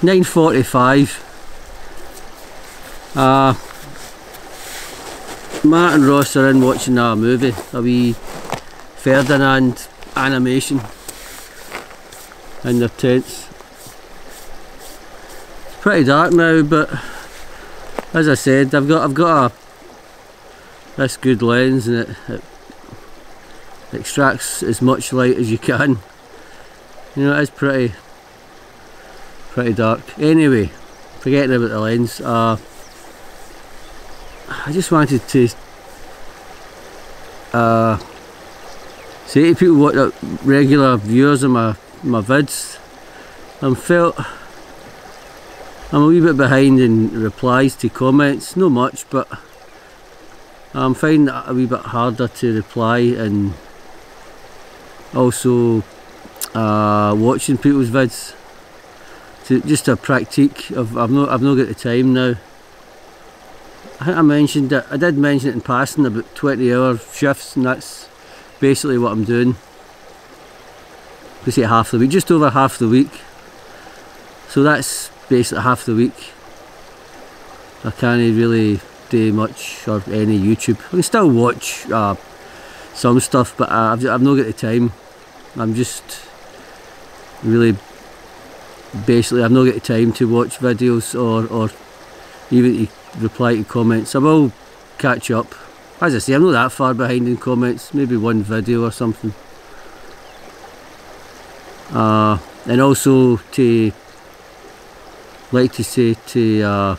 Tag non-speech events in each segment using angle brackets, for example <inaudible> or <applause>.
9.45 uh, Matt and Ross are in watching a movie, a wee Ferdinand animation in their tents. It's pretty dark now but as I said I've got I've got a this good lens and it, it extracts as much light as you can. You know it is pretty pretty dark. Anyway, forgetting about the lens, uh, I just wanted to uh, say to people what are regular viewers of my, my vids, I'm felt I'm a wee bit behind in replies to comments, not much but I'm finding it a wee bit harder to reply and also uh, watching people's vids to just a practique of I've not I've not got the time now. I think I mentioned it. I did mention it in passing about 20 hour shifts and that's basically what I'm doing. We say half the week, just over half the week. So that's basically half the week. I can't really do much or any YouTube. I can still watch uh, some stuff, but uh, I've, I've not got the time. I'm just really basically I've not got time to watch videos or, or even to reply to comments. I will catch up. As I say, I'm not that far behind in comments, maybe one video or something. Uh, and also to like to say to uh,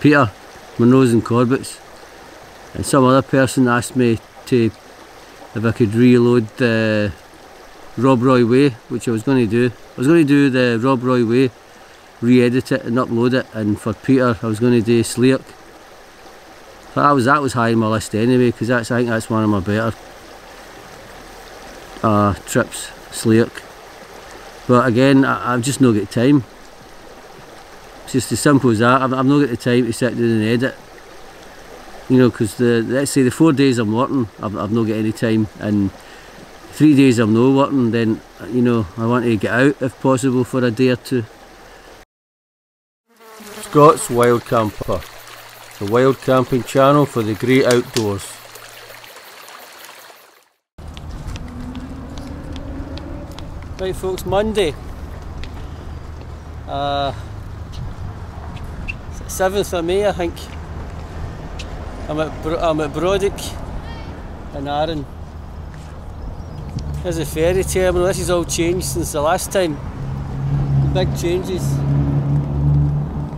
Peter Monroe's and Corbett's and some other person asked me to if I could reload the Rob Roy Way, which I was going to do. I was going to do the Rob Roy Way, re-edit it and upload it, and for Peter I was going to do Slioch. But that was that was high on my list anyway, because that's I think that's one of my better uh, trips, Slioch. But again, I, have just not got time. It's just as simple as that. I've, I've not got the time to sit down and edit. You know, because the let's say the four days I'm working, I've, I've not got any time, and three days I'm no working, then you know I want to get out if possible for a day or two. Scots Wild Camper, the wild camping channel for the great outdoors. Right folks, Monday. Uh, 7th of May I think. I'm at, Bro I'm at Brodick in Arran. There's a ferry terminal, this has all changed since the last time. Big changes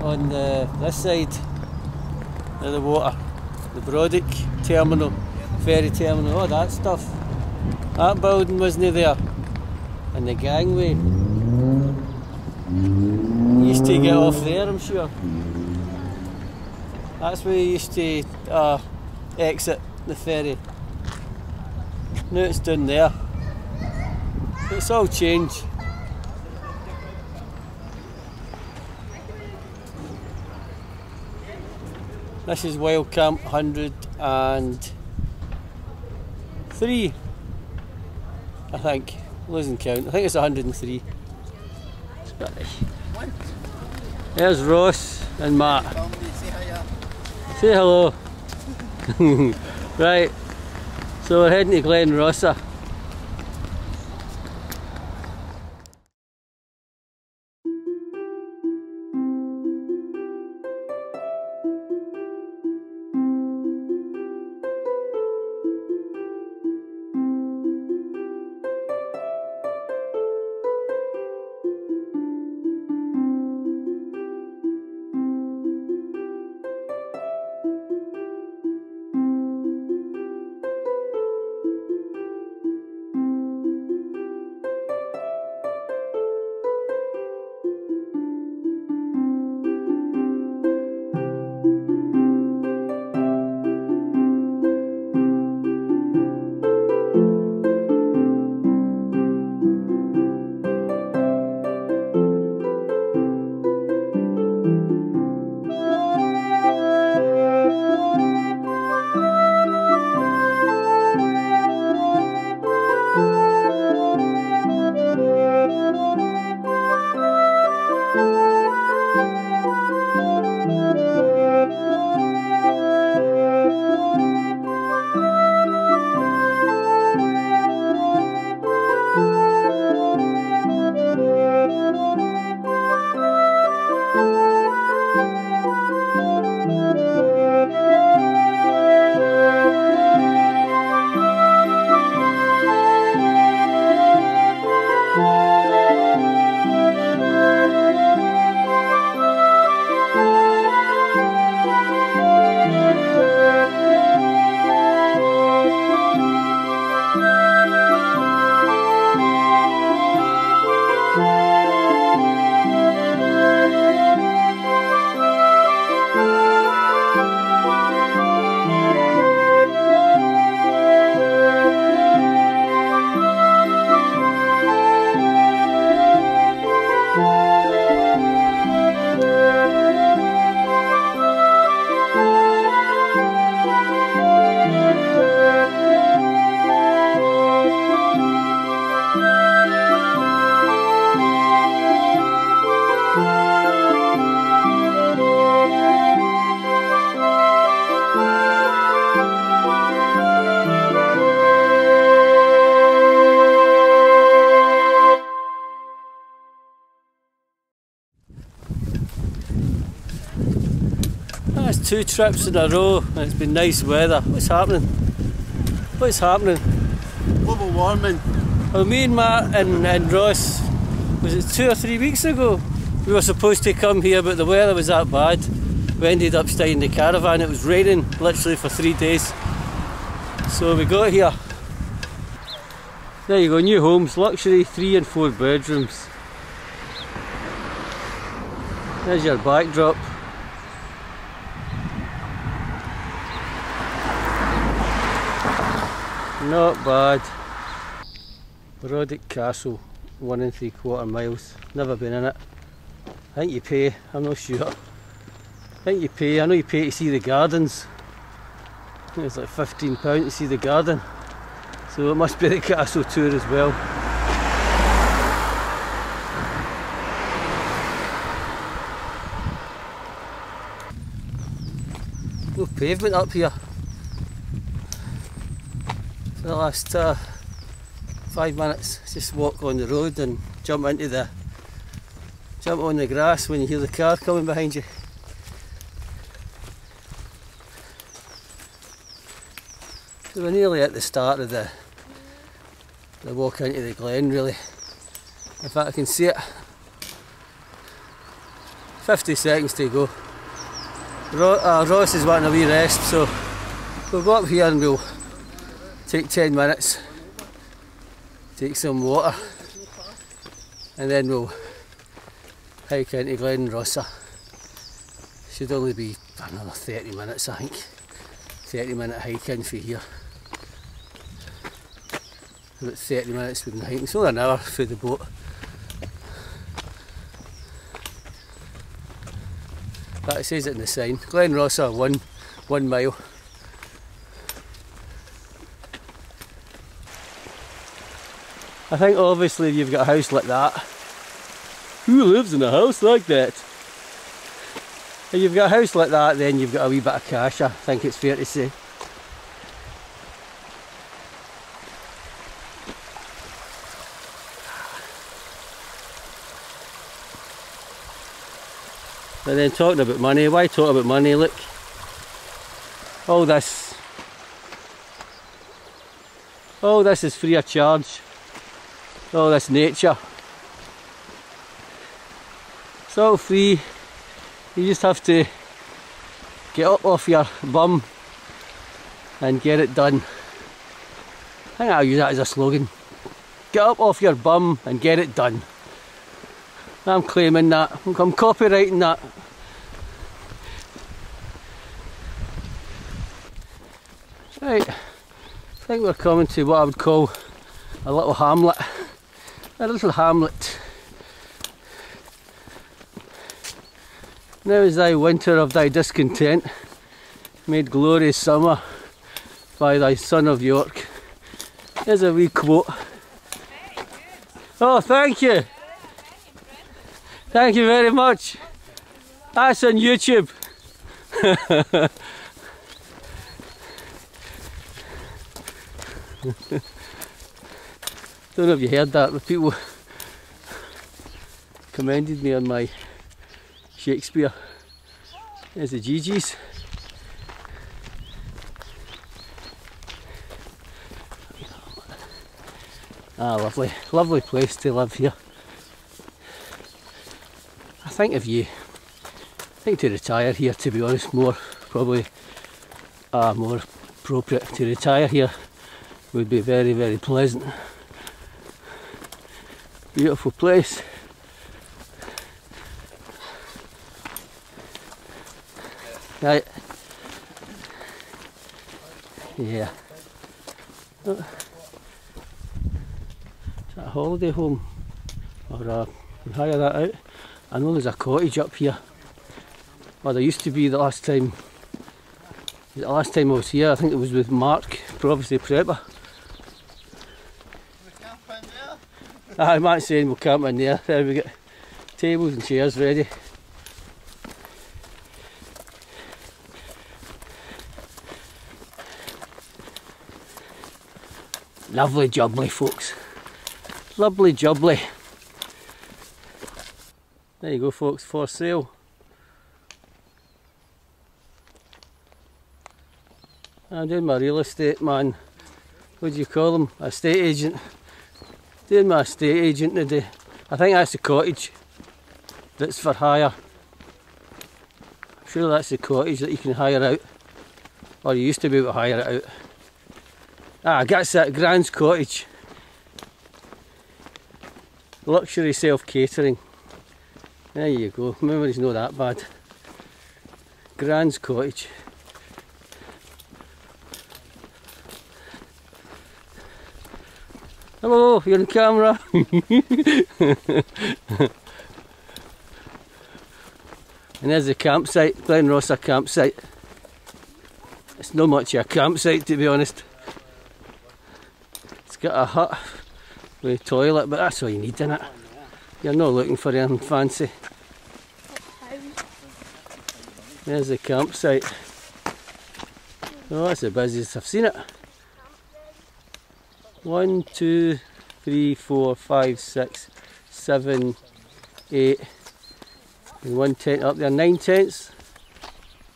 on the, this side of the water. The Brodick terminal, ferry terminal, all that stuff. That building wasn't there. And the gangway. You used to get off there I'm sure. That's where you used to uh, exit the ferry. Now it's down there. It's all changed. This is Wild Camp 103, I think. Losing count. I think it's 103. There's Ross and Matt. Say hello. <laughs> right, so we're heading to Glen Rosa. Two trips in a row and it's been nice weather. What's happening? What's happening? Global warming. Well, me and Matt and, and Ross, was it two or three weeks ago? We were supposed to come here, but the weather was that bad. We ended up staying in the caravan. It was raining literally for three days. So we got here. There you go, new homes, luxury, three and four bedrooms. There's your backdrop. Not bad. Brodick Castle, one and three quarter miles. Never been in it. I think you pay, I'm not sure. I think you pay, I know you pay to see the gardens. It's like £15 to see the garden. So it must be the castle tour as well. No pavement up here. The last uh, five minutes, just walk on the road and jump into the jump on the grass when you hear the car coming behind you. So we're nearly at the start of the the walk into the glen really. In fact I can see it. 50 seconds to go. Ro uh, Ross is wanting a wee rest so we'll go up here and we'll take 10 minutes, take some water and then we'll hike into Glen Rosa. Should only be another 30 minutes I think. 30 minute hike in for here about 30 minutes we've been hiking, it's only an hour through the boat. That says it in the sign. Glen Rosa, one, one mile. I think obviously if you've got a house like that, who lives in a house like that? If you've got a house like that then you've got a wee bit of cash I think it's fair to say. And then talking about money, why talk about money? Look, all this, all this is free of charge. Oh, all this nature, it's all free. You just have to get up off your bum and get it done. I think I'll use that as a slogan. Get up off your bum and get it done. I'm claiming that. I'm copywriting that. Right, I think we're coming to what I would call a little hamlet. A little hamlet. Now is thy winter of thy discontent, made glorious summer by thy son of York. There's a wee quote. Oh, thank you. Thank you very much. That's on YouTube. <laughs> Don't know if you heard that, but people <laughs> commended me on my Shakespeare. There's the GG's. Ah, lovely, lovely place to live here. I think if you, I think to retire here, to be honest, more probably uh, more appropriate to retire here would be very, very pleasant. Beautiful place. Right. Yeah. Uh, is that a holiday home? Or uh, hire that out? I know there's a cottage up here. Well, there used to be the last time. The last time I was here, I think it was with Mark, obviously Prepper. Ah, I might say we'll camp in there. There we get tables and chairs ready. Lovely jubbly folks. Lovely jubbly. There you go folks, for sale. I'm doing my real estate man. What do you call them? Estate agent. Doing my estate agent today. I think that's the cottage that's for hire. I'm sure that's the cottage that you can hire out. Or you used to be able to hire it out. Ah, that's that Gran's Cottage. Luxury self catering. There you go. Memory's not that bad. Gran's Cottage. Hello, you're on camera. <laughs> and there's the campsite, Glen Rosa campsite. It's not much of a campsite to be honest. It's got a hut with a toilet, but that's all you need in it. You're not looking for anything fancy. There's the campsite. Oh, that's the busiest I've seen it. One, two, three, four, five, six, seven, eight, and one tent up there. Nine tents.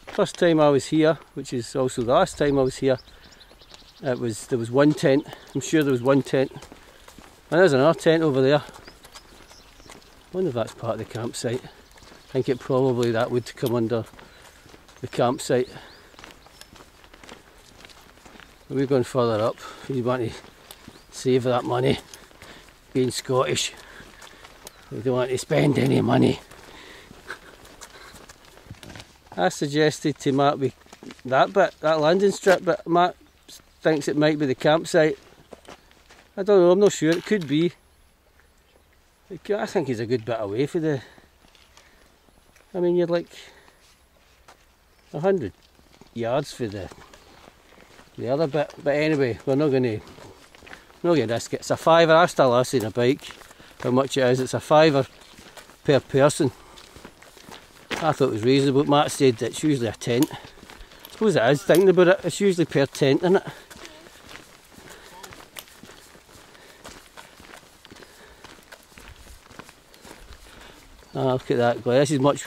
First time I was here, which is also the last time I was here, it was there was one tent. I'm sure there was one tent. And there's another tent over there. I wonder if that's part of the campsite. I think it probably that would come under the campsite. We're going further up. You want to save that money being Scottish. We don't want to spend any money. I suggested to Matt we, that bit, that landing strip, but Matt thinks it might be the campsite. I don't know, I'm not sure, it could be. I think he's a good bit away for the... I mean, you're like a hundred yards for the the other bit. But anyway, we're not going to to risk it. It's a fiver. I still asking a bike how much it is. It's a fiver per person. I thought it was reasonable. Matt said it's usually a tent. I suppose it is. Thinking about it, it's usually per tent, isn't it? Ah, look at that. Guy, this is much,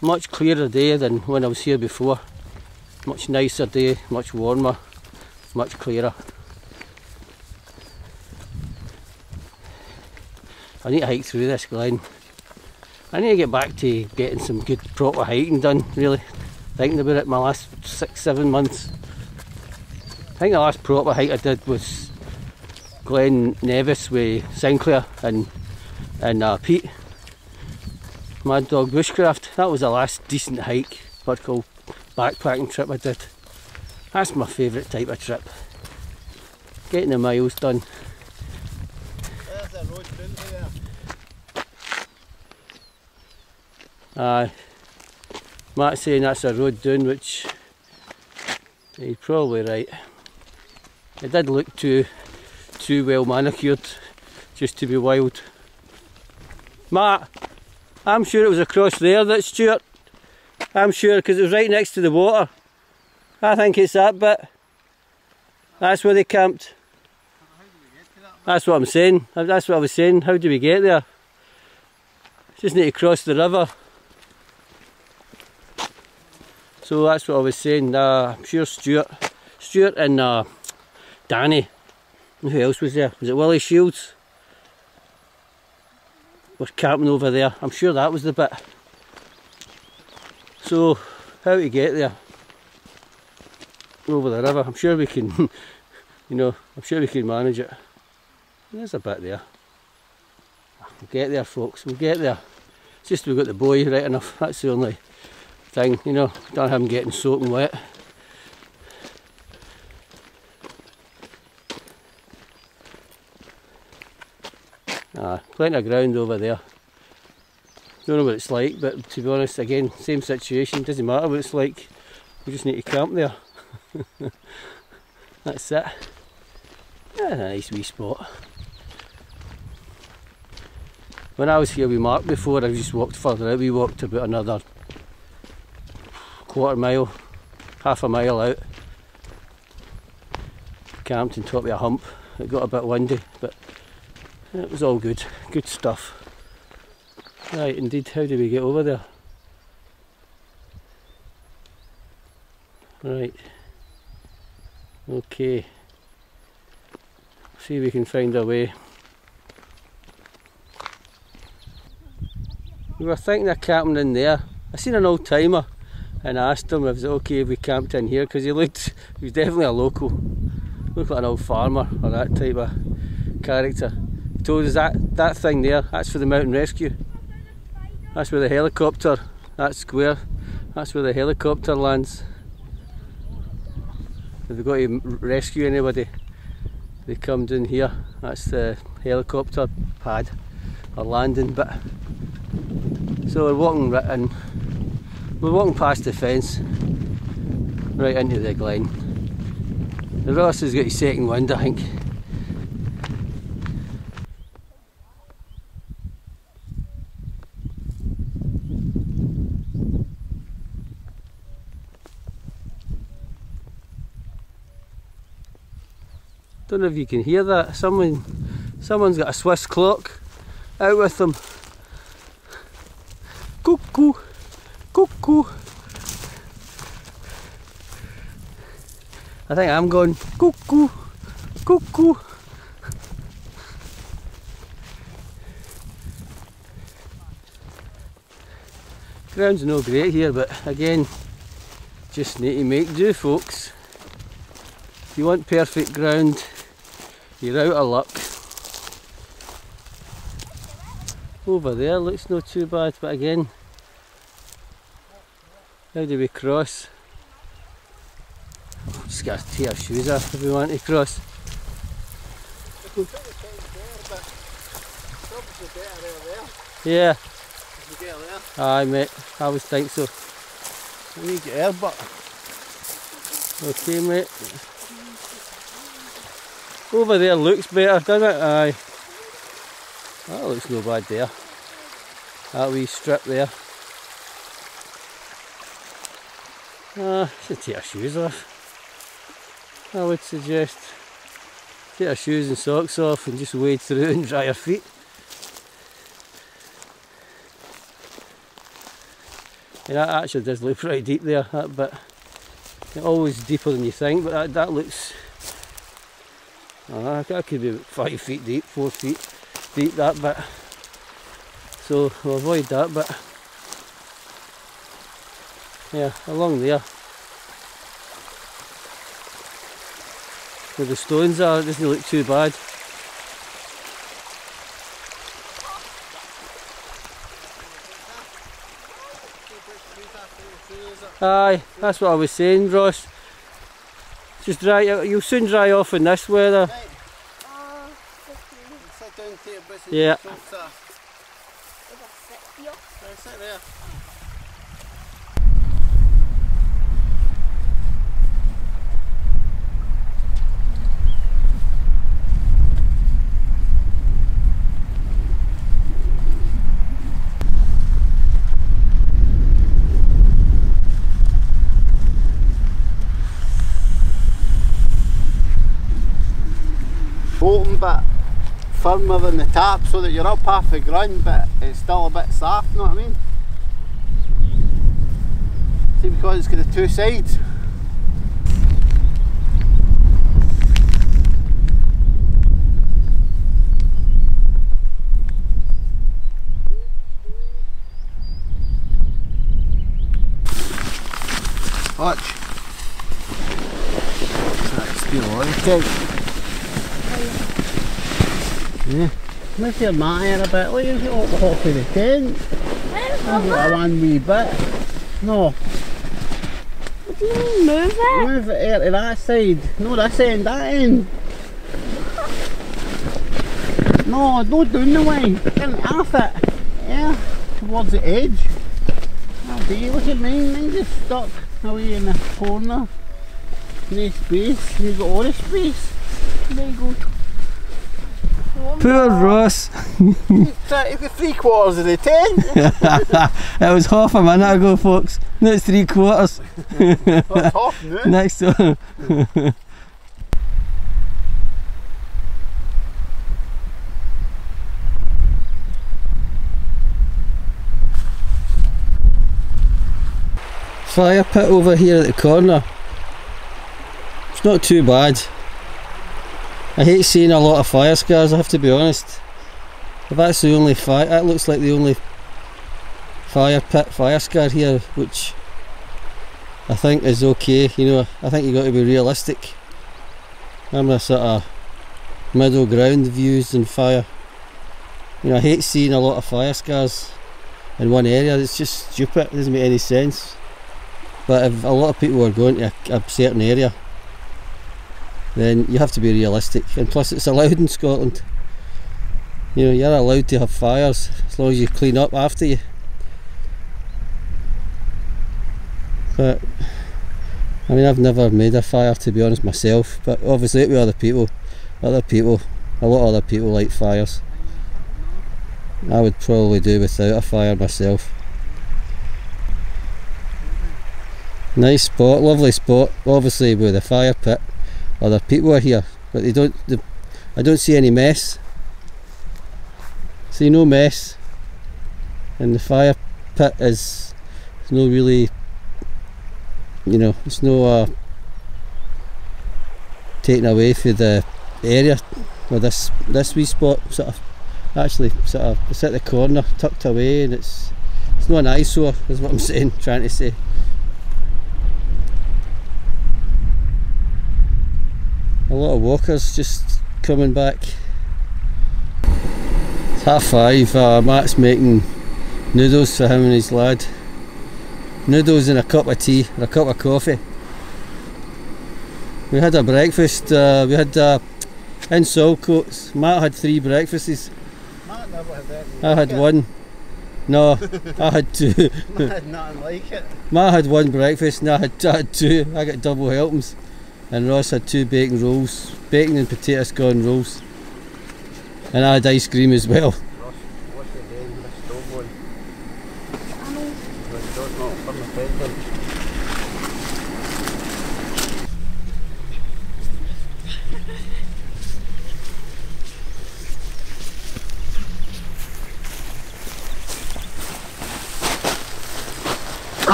much clearer day than when I was here before. Much nicer day, much warmer, much clearer. I need to hike through this glen. I need to get back to getting some good proper hiking done, really. Thinking about it my last six, seven months. I think the last proper hike I did was Glen Nevis with Sinclair and and uh, Pete. Mad Dog Bushcraft. That was the last decent hike, vertical backpacking trip I did. That's my favourite type of trip. Getting the miles done. Aye. Matt's saying that's a road down, which he's probably right. It did look too too well manicured just to be wild. Matt, I'm sure it was across there that Stuart. I'm sure because it was right next to the water. I think it's that bit. That's where they camped. That's what I'm saying. That's what I was saying. How do we get there? Just need to cross the river. So that's what I was saying. Uh, I'm sure Stuart, Stuart and uh, Danny, and who else was there? Was it Willie Shields? Was camping over there. I'm sure that was the bit. So how to get there? Over the river. I'm sure we can. <laughs> you know, I'm sure we can manage it. There's a bit there. We'll get there, folks. We'll get there. It's just we've got the boy right enough. That's the only thing, you know, don't have them getting soaking wet. Ah, plenty of ground over there. Don't know what it's like, but to be honest, again, same situation, doesn't matter what it's like, we just need to camp there. <laughs> That's it. Yeah, a nice wee spot. When I was here with Mark before, I just walked further out, we walked about another quarter mile, half a mile out. Camped on top of a hump. It got a bit windy, but it was all good. Good stuff. Right, indeed, how do we get over there? Right. Okay. See if we can find a way. We were thinking of camping in there. I seen an old timer and I asked him if it was okay if we camped in here because he looked, he was definitely a local. Looked like an old farmer or that type of character. He told us that, that thing there, that's for the mountain rescue. That's where the helicopter, that square, that's where the helicopter lands. If they've got to rescue anybody, they come down here. That's the helicopter pad or landing bit. So we're walking right and we're walking past the fence right into the glen. The Ross has got his second wind I think. Don't know if you can hear that. Someone someone's got a Swiss clock out with them. Cuckoo I think I'm going cuckoo, cuckoo. Ground's no great here, but again, just need to make do, folks. If you want perfect ground, you're out of luck. Over there looks not too bad, but again, how do we cross? Just got to take our shoes off if we want to cross. Yeah. Aye mate, I always think so. We need your air but Okay mate. Over there looks better, doesn't it? Aye. That looks no bad there. That wee strip there. Uh, should take our shoes off. I would suggest take our shoes and socks off and just wade through and dry our feet. And that actually does look <laughs> pretty deep there, that bit. Always deeper than you think, but that, that looks... Uh, that could be five feet deep, four feet deep, that bit. So we'll avoid that, but yeah, along there. Where the stones are, it doesn't look too bad. Aye, that's what I was saying, Ross. Just dry, you'll soon dry off in this weather. Yeah. Sit there. Open but firmer than the tap so that you're up half the ground but it's still a bit soft, you know what I mean? See because it's got the two sides. Watch. That's the okay. Yeah. Lift your mat here a bit, leave it up off of the tent. Move it one wee bit. No. What do you mean move it? Move it here to that side. No, this end, that end. No, no down the way. Get half it. Yeah, towards the edge. Oh dear, look at mine. Mine's just stuck away in the corner. No space. You've got all the space. There you go. Poor Ross. <laughs> three quarters of the tent. <laughs> it was half a minute ago, folks. Now it's three quarters. Half <laughs> now. Next one. Fire pit over here at the corner. It's not too bad. I hate seeing a lot of fire scars, I have to be honest. That's the only fire, that looks like the only fire pit, fire scar here, which I think is okay. You know, I think you've got to be realistic. I'm a sort of middle ground views in fire. You know, I hate seeing a lot of fire scars in one area. It's just stupid. It doesn't make any sense. But if a lot of people are going to a, a certain area, then you have to be realistic. And plus, it's allowed in Scotland. You know, you're allowed to have fires as long as you clean up after you. But I mean, I've never made a fire to be honest myself. But obviously, it with other people, other people, a lot of other people like fires. I would probably do without a fire myself. Nice spot, lovely spot. Obviously, with a fire pit, other people are here, but they don't. They, I don't see any mess. See no mess, and the fire pit is no really. You know, it's no uh, taken away from the area where this this wee spot sort of actually sort of it's at the corner tucked away and it's it's not an eyesore is what I'm <laughs> saying trying to say a lot of walkers just coming back it's half five uh, Matt's making noodles for him and his lad noodles and a cup of tea or a cup of coffee we had a breakfast uh, we had uh, in Saltcoats Matt had three breakfasts Matt never had that. I had one. No, I had two. <laughs> Matt had nothing like it. Matt had one breakfast and I had, I had two. I got double helpings. And Ross had two bacon rolls, bacon and potato scone rolls. And I had ice cream as well. <laughs> Ross, what's the name of the stove on? I know. The stove's not from the bedroom.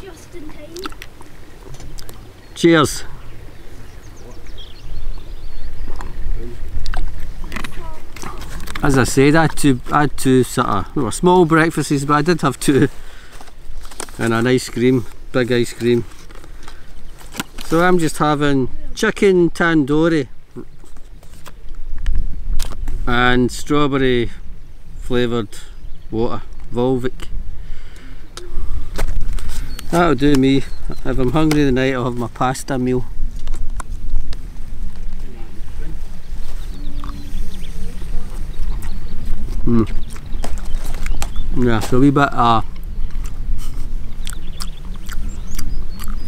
Just in time. Cheers. As I said, I had two, I had two sort of small breakfasts, but I did have two, and an ice cream, big ice cream. So I'm just having chicken tandoori and strawberry flavoured water, Volvic. That'll do me. If I'm hungry tonight, I'll have my pasta meal. Mm. Yeah, so a wee bit uh,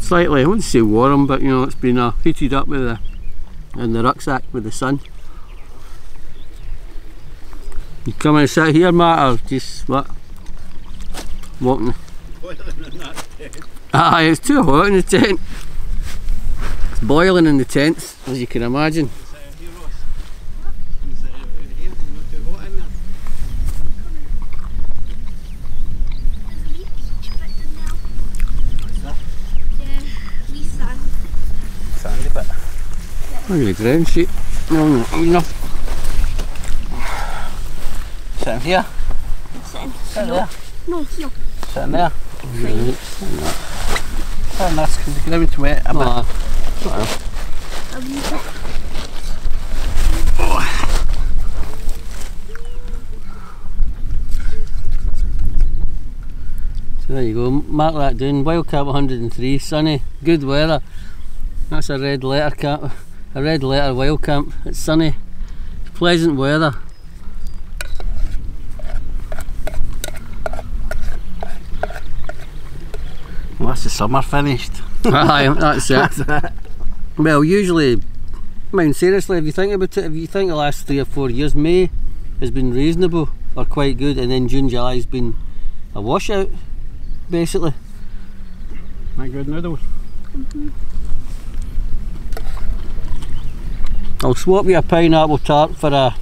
slightly, I wouldn't say warm, but you know, it's been uh, heated up with the in the rucksack with the sun. You come and sit here, Matt, or just what? Walking. <laughs> Aye, it's too hot in the tent. It's boiling in the tent, as you can imagine. There's a wee beach bit in there. Yeah, wee sand. Sandy bit. Look at the ground sheet. No, no, enough. Sitting here. Sitting Sitting here. there. No, here. Sitting there. Sitting there. Because A wee bit. so there you go. Mark that down. Wildcat 103, sunny, good weather. That's a red letter cap. A red letter wild camp. It's sunny, pleasant weather. Once the summer finished. <laughs> Aye, that's it. That's it. Well, usually, I mean, seriously, if you think about it, if you think the last three or four years, May has been reasonable or quite good, and then June, July has been a washout, basically. My good noodles. Mm-hmm. I'll swap you a pineapple tart for a.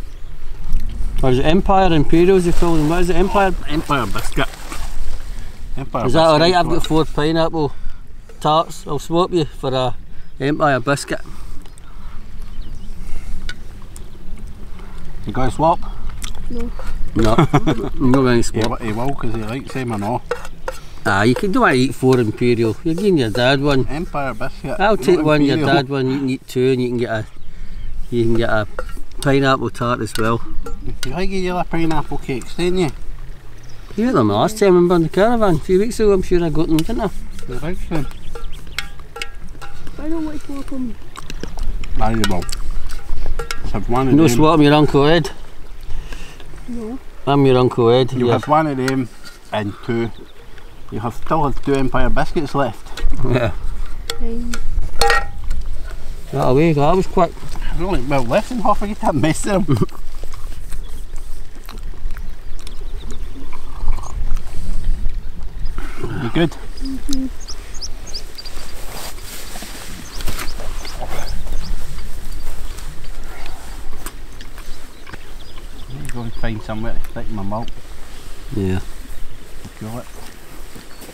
Or is it Empire Imperials you call them? What is it? Empire? Empire biscuit. Empire Is that alright? I've got four pineapple tarts. I'll swap you for a Empire biscuit. You got a swap? No. No, <laughs> I'm not going to He, swap. wi- he will because he likes them or no. Ah, you can do want to eat four Imperial. You're giving your dad one. Empire biscuit. I'll take one, your dad one. You can eat two, and you can get a you can get a pineapple tart as well. I gave you a pineapple cakes, didn't you? You got them last time, remember in the caravan a few weeks ago. I'm sure I got them, didn't I? The big one. I don't want to walk on. There you will. Have one of No them. swap your Uncle Ed. No. I'm your Uncle Ed. You yeah. have one of them and two. You have still have two Empire biscuits left. yeah. Fine. That away, that was quick. Really, well, less than half of you to miss them. <laughs> you good? Let me go and find somewhere to stick my milk. Yeah. Cool it.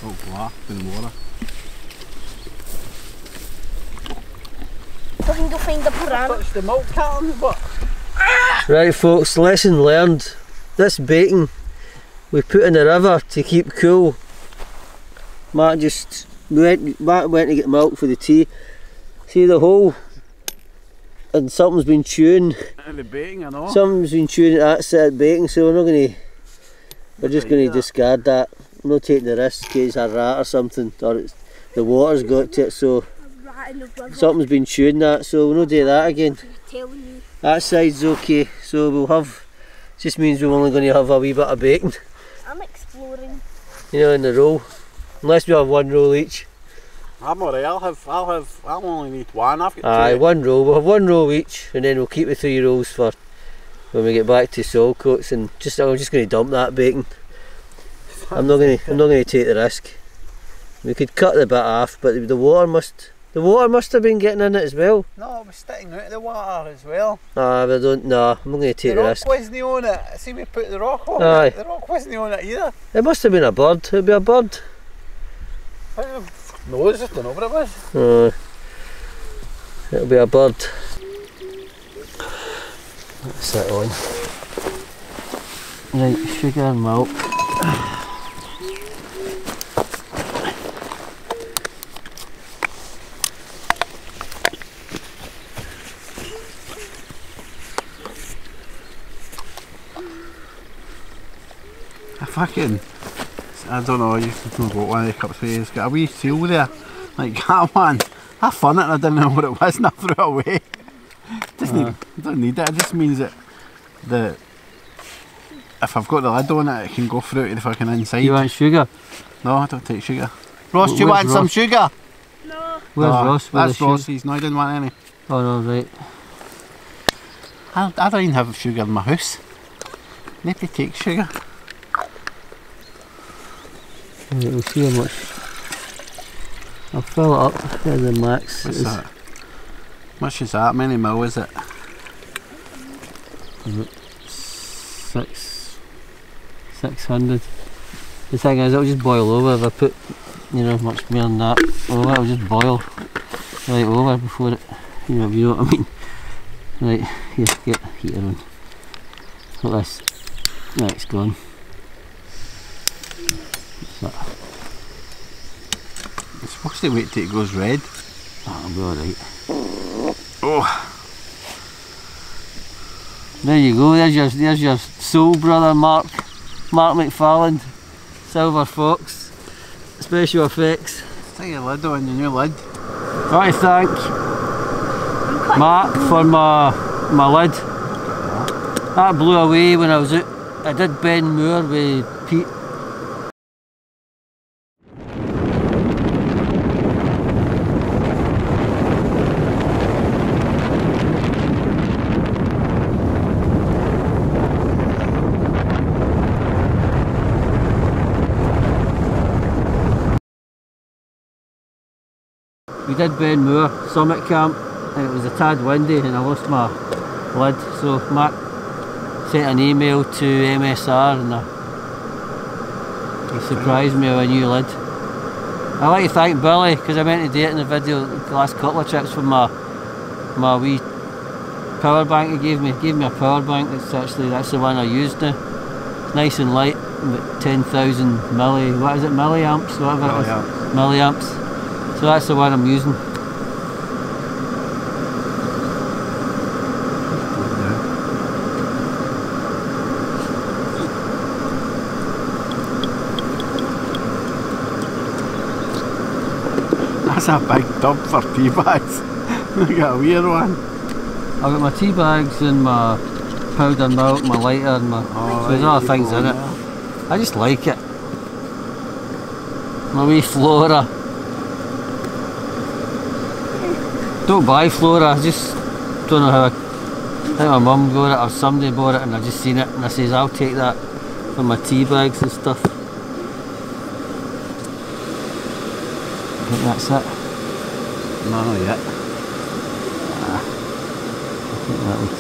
Oh, glass and water. So we can go find the piranha. Touch the milk carton, what? Right, folks. Lesson learned. This baiting we put in the river to keep cool. Mark just went. Mark went to get milk for the tea. See the hole, and something's been chewing. And the baking and all. Something's been chewing at that set of bacon, so we're not going to. We're just going to discard that. We're not taking the risk in case a rat or something, or it's, the water's got to it. So A rat in the river. something's been chewing that, so we'll not do that again. telling you. That side's okay, so we'll have. Just means we're only going to have a wee bit of bacon, I'm exploring. you know, in the roll. Unless we have one roll each. I'm alright, I'll have, I'll have, I'll only need one. I've got Aye, two. one roll. We'll have one roll each, and then we'll keep the three rolls for when we get back to Saltcoats. And just, I'm just going to dump that bacon. I'm not going to, I'm not going to take the risk. We could cut the bit off, but the, the water must, the water must have been getting in it as well. No, it was sticking out of the water as well. Ah, but I don't. Nah, I'm not going to take the the rock risk. wasn't on it. See, we put the rock on Aye. it. The rock wasn't on it either. It must have been a bird. It'd be a bird. No, I just don't know what it was. Uh, it'll be a bird. That's that on. Right, sugar and milk. I fucking, I don't know, you know got one of the cups where it's got a wee seal there. Like <laughs> that one. I fun it and I didn't know what it was <laughs> and I threw it away. Just need, I don't need it, it just means that the if I've got the lid on it, it can go through to the fucking inside. You want sugar? No, I don't take sugar. Ross, do you Where's want some sugar? No. Where's No, Ross? Where's That's the sugar? Ross's. No, I didn't want any. Oh no, right. I, I don't even have sugar in my house. Nobody takes sugar. Right, we'll see how much. I'll fill it up to the max. What's that? Much is that? Many mil is it? six six hundred. The thing is, it'll just boil over if I put, you know, much more than that over. It'll just boil right over before it, you know, you know what I mean. Right, here, get the heater on. Like this. It's gone. What's that? It's supposed to wait till it goes red. Oh, That'll be alright. Oh, There you go. There's your there's your soul brother, Mark Mark McFarland, Silver Fox, special effects. stick your lid on your new lid. I to thank Mark for my my lid. That blew away when I was out. I did Ben More with Pete. We did Ben More Summit Camp and it was a tad windy and I lost my lid. So Mark sent an email to MSR and uh, he surprised me with a new lid. I'd like to thank Billy because I meant to do it in the video the last couple of trips for my my wee power bank he gave me. He gave me a power bank that's actually that's the one I used now. It's nice and light, about 10,000 milli, what is it, milliamps, whatever it is. Milliamps. So that's the one I'm using. That's a big tub for tea bags. <laughs> I got a weird one. I've got my tea bags and my powdered milk, my lighter and my oh, so there's other things in it. I just like it. My wee Flora. Don't buy Flora, I just don't know how I, I think my mum got it or somebody bought it and I just seen it and I says I'll take that for my tea bags and stuff. I think that's it. No, not yet. I think that would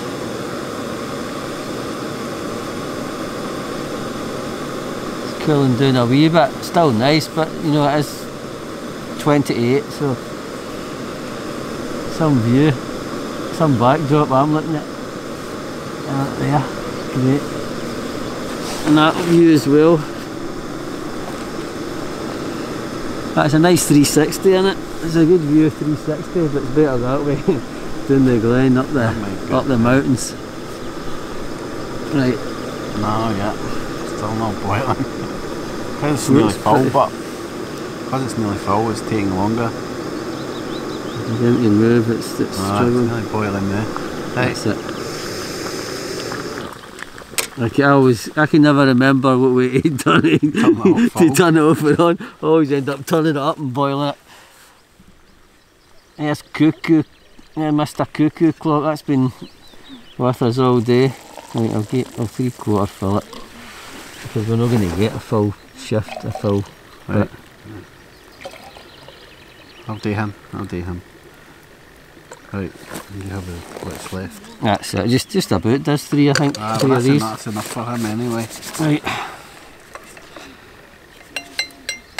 It's cooling down a wee bit. Still nice, but you know it is 28, so some view, some backdrop I'm looking at. Uh, there, great. And that view as well. That's a nice 360 in it. It's a good view of 360, but it's better that way. <laughs> Down the glen, up the Oh up the mountains. Right, No, yeah. Still not boiling. <laughs> Because it's nearly full, but because it's nearly full, it's taking longer. You can move, it's, it's Ah, struggling. nearly boiling there. Right. That's it. Like I always, I can never remember what we <laughs> had done Turn it <laughs> to turn it off and on. I always end up turning it up and boiling it. There's cuckoo, yeah, Mr Cuckoo Clock. That's been with us all day. Right, I'll get, I'll three quarter fill it because we're not going to get a full shift, a full. Right. I'll do him. I'll do him. Right. You have a, what's left. That's it. Just, just about does three, I think. Ah, three well, of that's, these. enough, that's enough for him anyway. Right.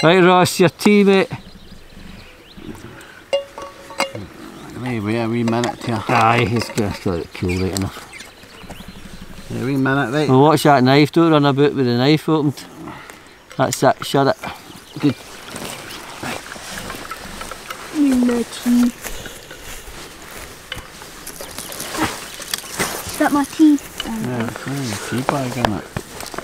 Right, Ross, your tea, mate. Right, wait a wee minute here. Aye, he's got, to it cool right enough. Wait a wee minute, right? Well, watch that knife, don't run about with the knife opened. That's it, shut it. Good. My tea. My tea? Yeah, it's only a tea bag in it.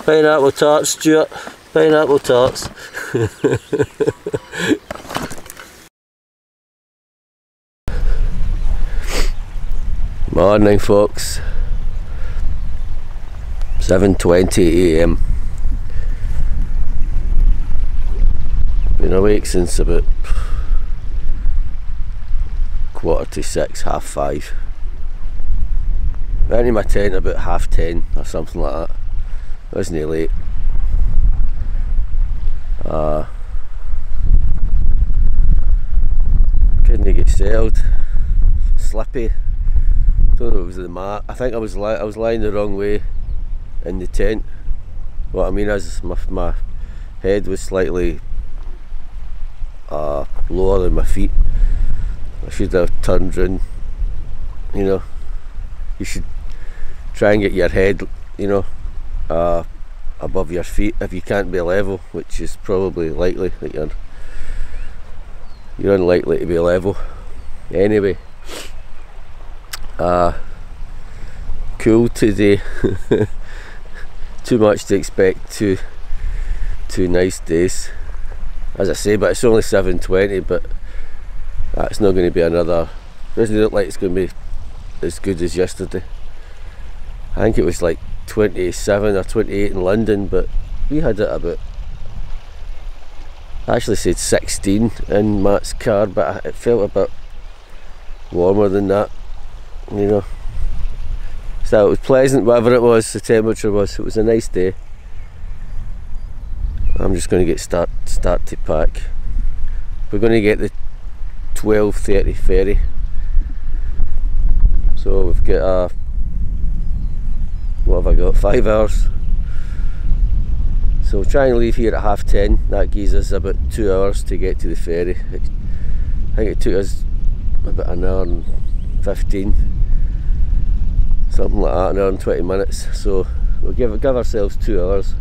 Pineapple tarts, Stuart. Pineapple tarts. <laughs> Morning, folks. 7:20 a.m. Been awake since about quarter to six, half five. Went in my tent about half ten or something like that. It Wasn't late? Uh, couldn't get settled. Slippy. Thought it was the mat. I think I was I was lying the wrong way in the tent. What I mean is my my head was slightly uh, lower than my feet. I should have turned round. You know, you should try and get your head. You know, uh, above your feet if you can't be level, which is probably likely that you're you're unlikely to be level. Anyway, uh, cool today. <laughs> Too much to expect. Two two nice days, as I say. But it's only seven twenty. But that's not going to be another. Doesn't look like it's going to be as good as yesterday. I think it was like 27 or 28 in London, but we had it about. I actually said 16 in Matt's car, but it felt a bit warmer than that, you know. So it was pleasant, whatever it was, the temperature was. It was a nice day. I'm just going to get start start to pack. We're going to get the 12:30 ferry So we've got uh, what have I got? Five hours. So trying to leave here at half ten. That gives us about two hours to get to the ferry. I think it took us about an hour and fifteen, something like that, an hour and twenty minutes. So we'll give give ourselves two hours.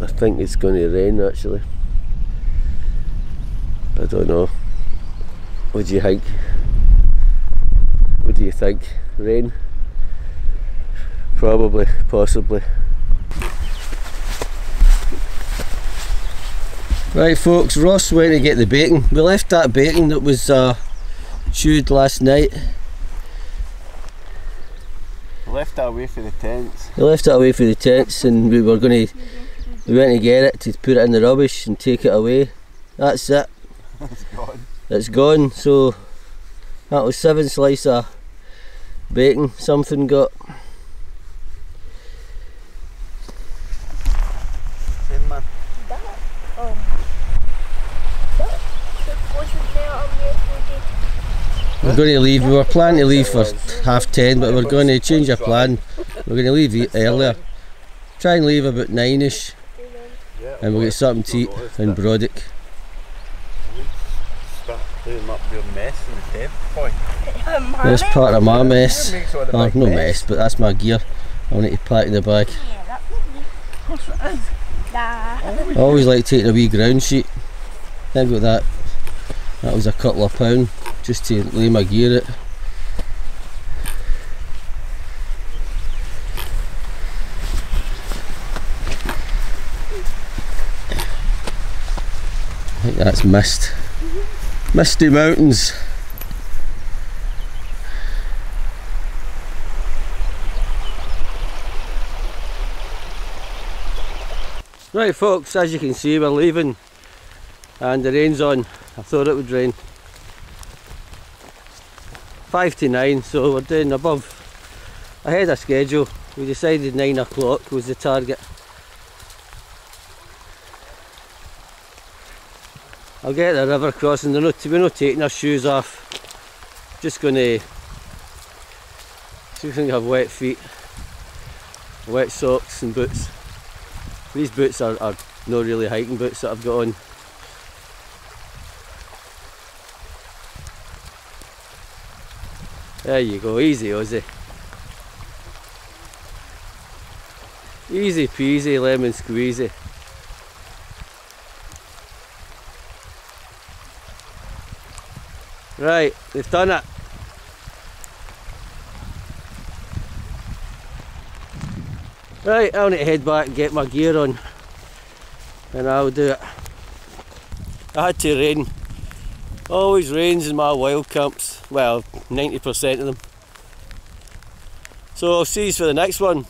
I think it's going to rain actually. I don't know. What do you think? Do you think? Rain? Probably, possibly. Right folks, Ross went to get the bacon. We left that bacon that was uh, chewed last night. Left that away for the tents. We left that away for the tents and we were going to, we went to get it to put it in the rubbish and take it away. That's it. <laughs> it's gone. It's gone. So that was seven slices of bacon. Something got. Same man. That, um, that, that wasn't there on yesterday. We're going to leave. We were planning to leave for half ten, but we're going to change our plan. We're going to leave e- earlier. Try and leave about nine-ish, and we'll get something to eat in Brodick. Start doing up your mess in the tent, boy. That's part of my mess. Makes all the Oh, no mess, but that's my gear. I need to pack in the bag. Yeah, that would be. Nah. I always like taking a wee ground sheet. I've got that. That was a couple of pound just to lay my gear at. I think that's mist. Misty mountains. Right folks, as you can see we're leaving and the rain's on. I thought it would rain. 5 to 9 so we're doing above ahead of schedule. We decided 9 o'clock was the target. I'll get the river crossing, they're not, we're not taking our shoes off. Just gonna just gonna have wet feet, wet socks and boots. These boots are, are not really hiking boots that I've got on. There you go, easy Ozzy. Easy peasy lemon squeezy. Right, they've done it. Right, I'll need to head back and get my gear on. And I'll do it. I had to rain. Always rains in my wild camps. Well, 90% of them. So I'll see you for the next one.